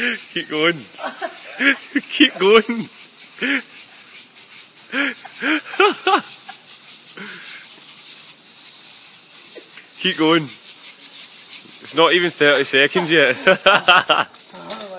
Keep going. Keep going. Keep going. It's not even 30 seconds yet.